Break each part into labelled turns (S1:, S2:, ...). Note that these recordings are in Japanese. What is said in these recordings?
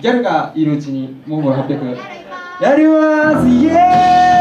S1: ギャルがいるうちにモンゴル800やります！イエーイ！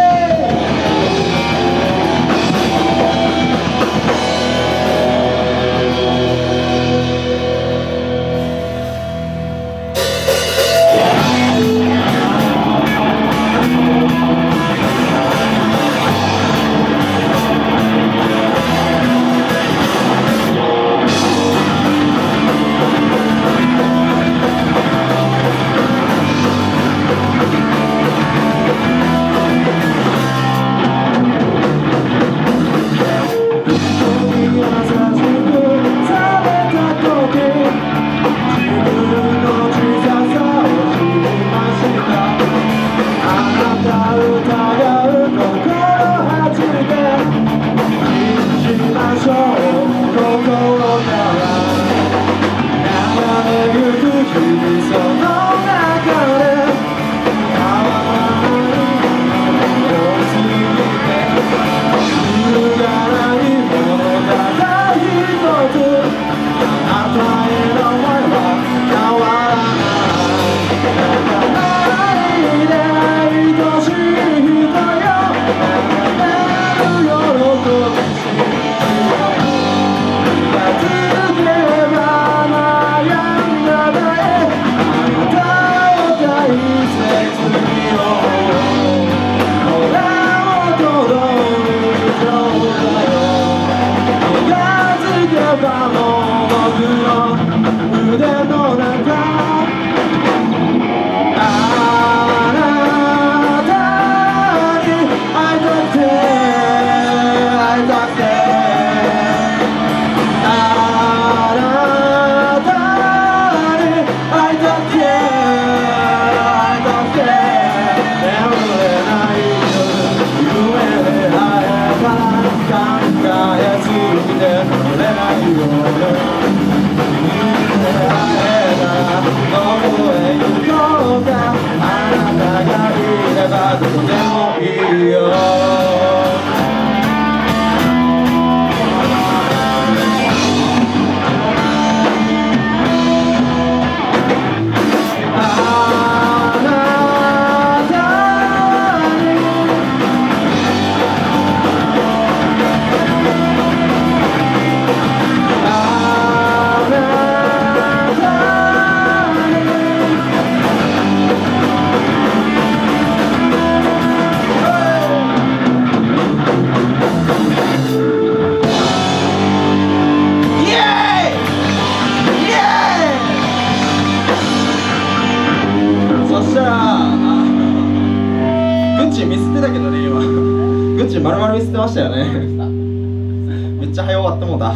S1: 丸々見捨てましたよね。めっちゃ早終わってもうた。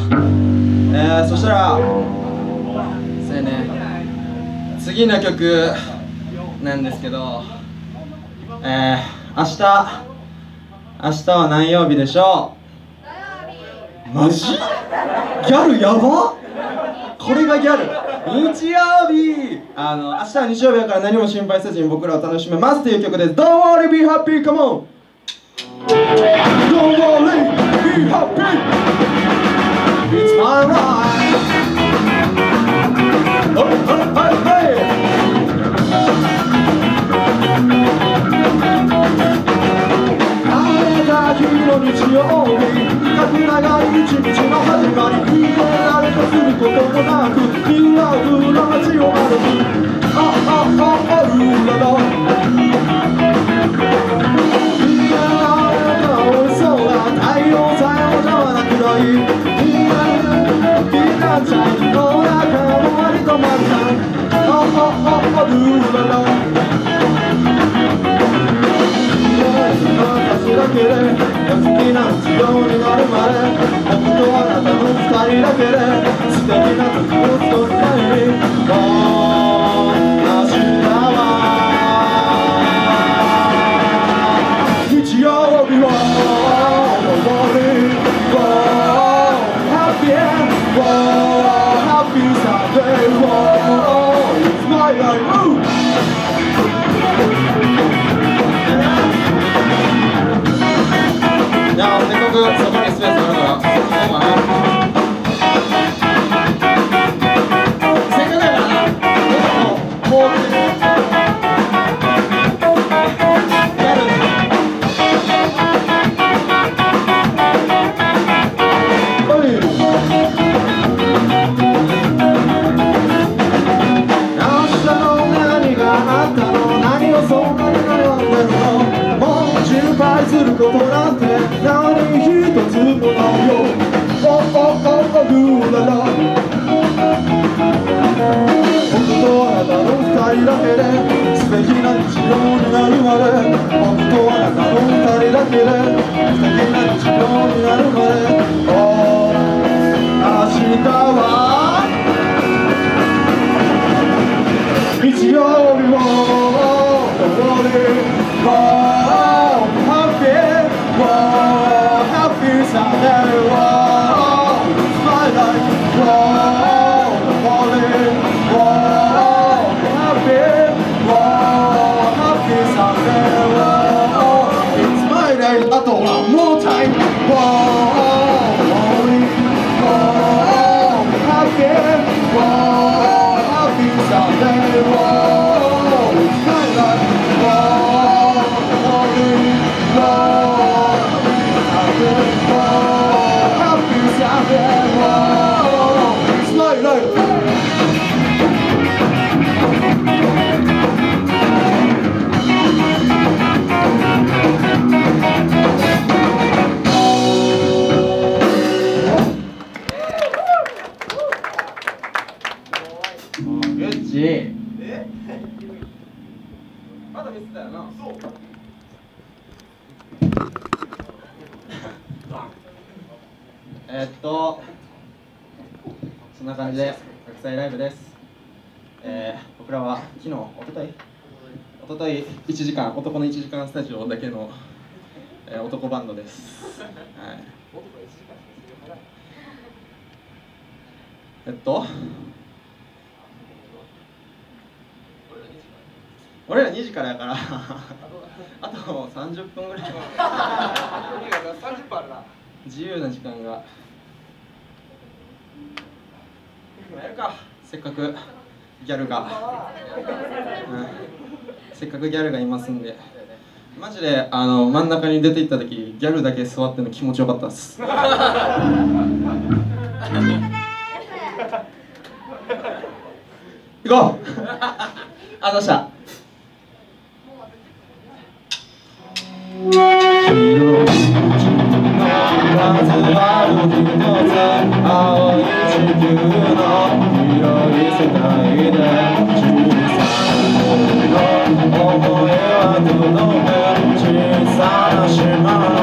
S1: えー、そしたらそうやね。次の曲なんですけどえー、明日明日は何曜日でしょう？マジ？ギャルやば？これがギャル。日曜日。あの明日は日曜日だから何も心配せずに僕らを楽しめますという曲です。Don't worry be happy come on It's my life. 好きな仕様になるまで僕とあなたの二人だけで素敵な日常になるまで僕とあなたの二人だけで。all day long. そう。え、っと、そんな感じで国際ライブです。えー、僕らは昨日、おととい、おととい1時間、男の1時間スタジオだけの、えー、男バンドです。はい。えっと、俺ら2時からやから。あと。30分ぐらい。自由な時間が。やるか。せっかくギャルが、うん、せっかくギャルがいますんで。マジであの真ん中に出て行った時ギャルだけ座ってるの気持ちよかったっす。行こう。あどうした？思いは届く小さな島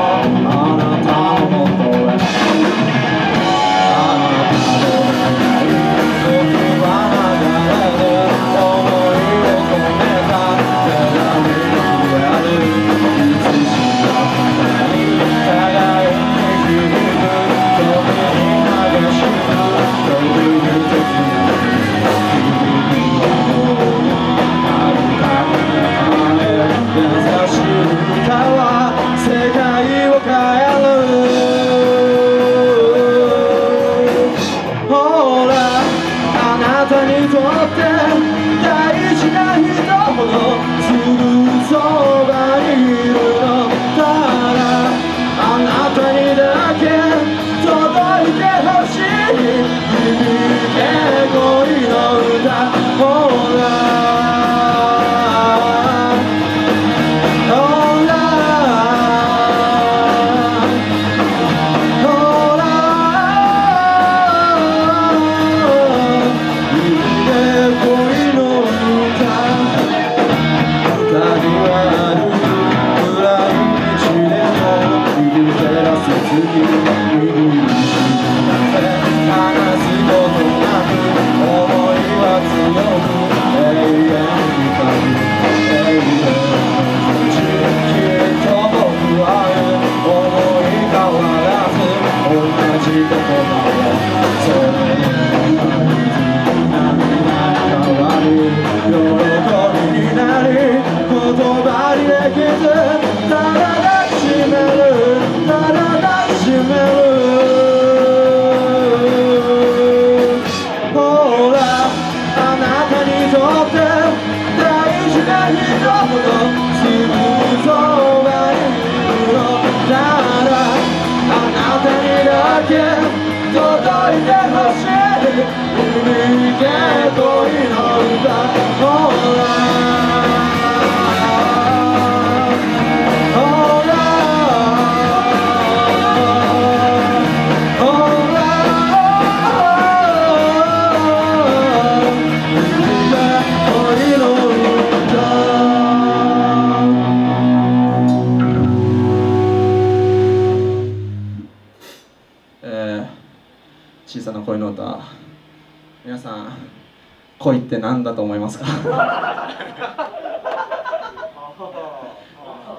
S1: 때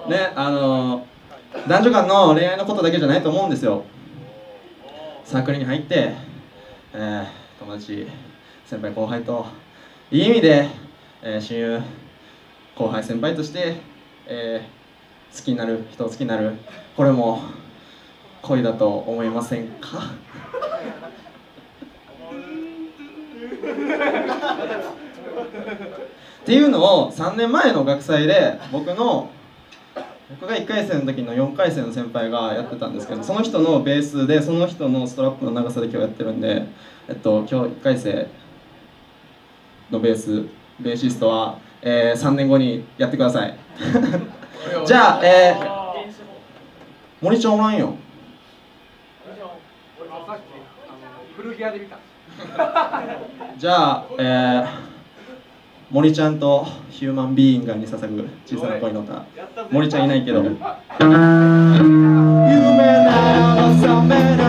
S1: ねあの男女間の恋愛のことだけじゃないと思うんですよ。サークルに入って、えー友達先輩後輩といい意味で、えー親友後輩先輩として、えー好きになる人を好きになる。これも恋だと思いませんか？っていうのを3年前の学祭で僕の僕が1回生の時の4回生の先輩がやってたんですけどその人のベースでその人のストラップの長さで今日やってるんで、えっと、今日1回生のベースベーシストは、えー3年後にやってください。じゃあ、えー森ちゃんおらんよ。
S2: 俺もさっきあの古着屋で見た
S1: じゃあ、えー森ちゃんとヒューマンビーイングに捧ぐ小さな恋の歌。森ちゃんいないけど。夢なら覚める